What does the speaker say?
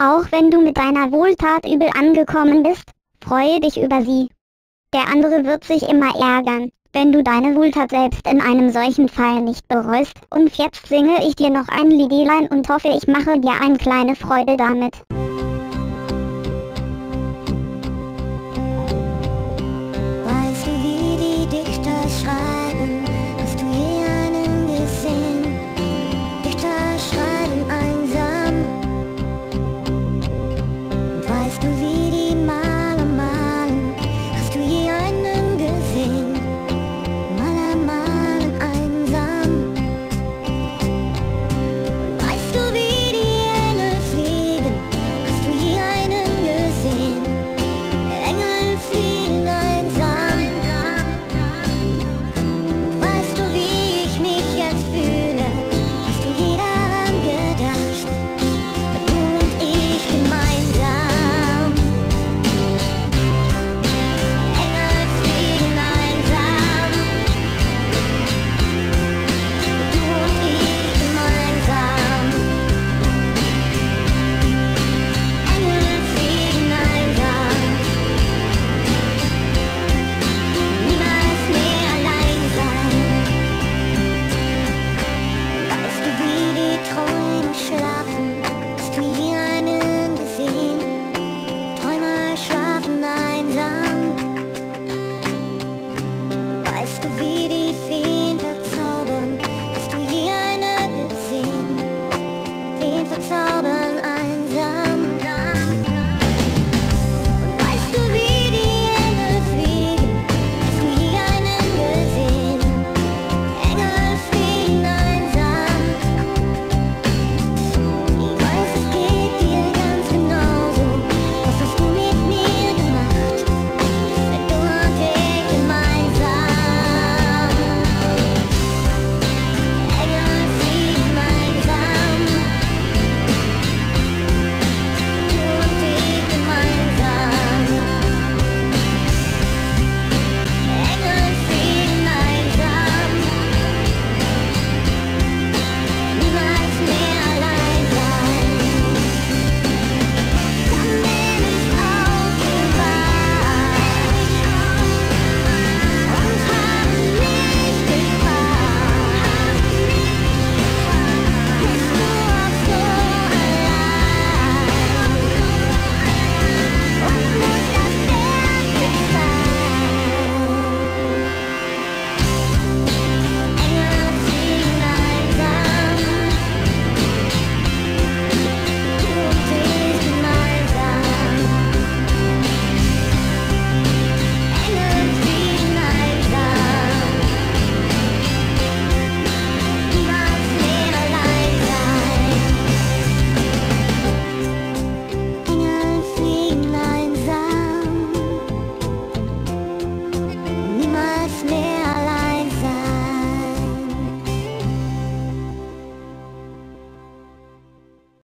Auch wenn du mit deiner Wohltat übel angekommen bist, freue dich über sie. Der andere wird sich immer ärgern, wenn du deine Wohltat selbst in einem solchen Fall nicht bereust. Und jetzt singe ich dir noch ein Liedelein und hoffe ich mache dir eine kleine Freude damit.